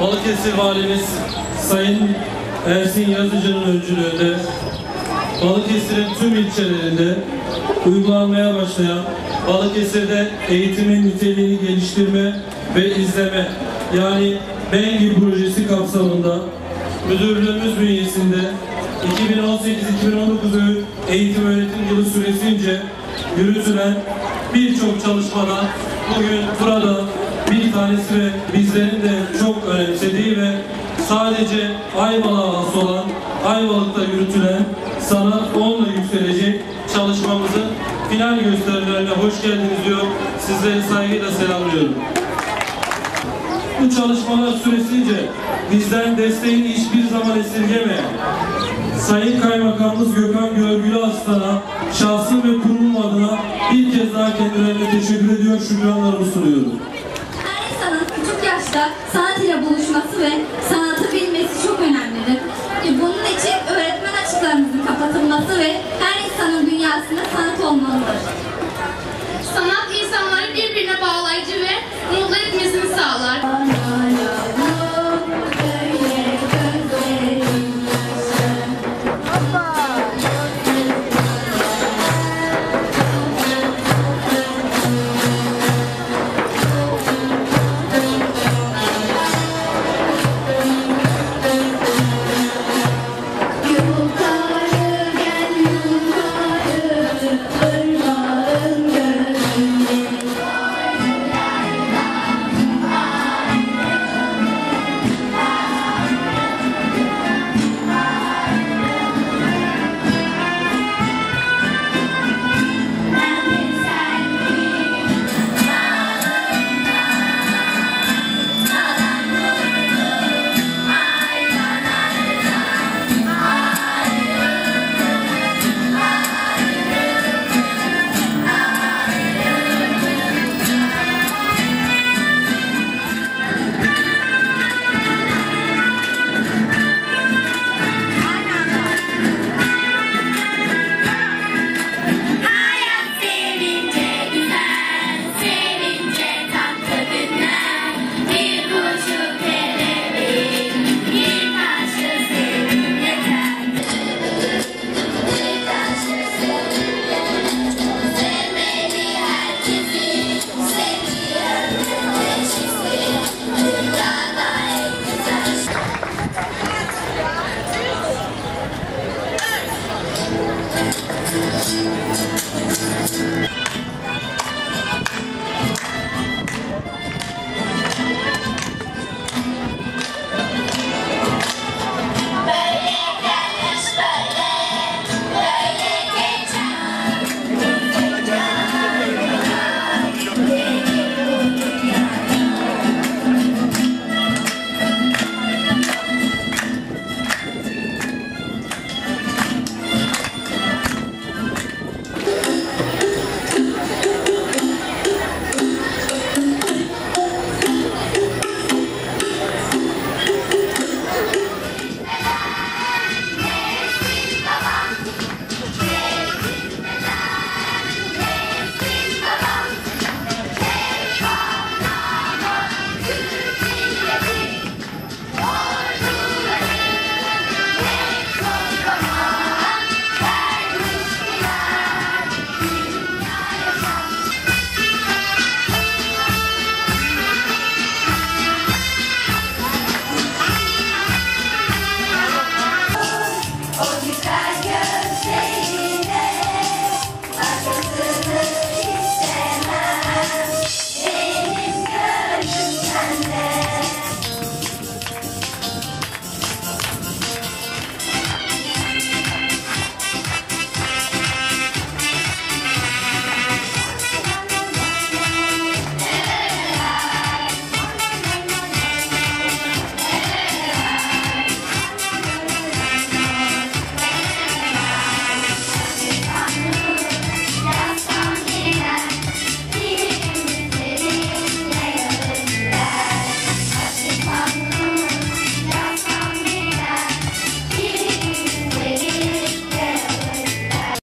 Balıkesir Valimiz Sayın Ersin Yazıcı'nın öncülüğünde Balıkesir'in tüm ilçelerinde uygulanmaya başlayan Balıkesir'de eğitimin niteliğini geliştirme ve izleme yani BENGİ projesi kapsamında müdürlüğümüz bünyesinde 2018-2019 eğitim öğretim yılı süresince yürütülen birçok çalışmadan bugün burada bir tanesi ve bizlerin de çok önemsediği ve sadece Ayvalık'a olan Ayvalık'ta yürütülen sanat 10'la yükselecek çalışmamızın final gösterilerine hoş geldiniz diyor. Sizleri saygıyla selamlıyorum. Bu çalışmalar süresince bizden desteğini hiçbir zaman esirgemeyen Sayın Kaymakamımız Gökhan Görgülü Aslan'a şahsım ve kurumum adına bir kez daha kendilerine teşekkür ediyor, şükranlarımı sunuyorum. Her insanın küçük yaşta sanat ile buluşması ve sanatı bilmesi çok önemlidir. E, Bunun için öğretmen açıklarımızın kapatılması ve dünyasına sanat olmalıdır. Sanat insanları birbirine bağlayıcı ve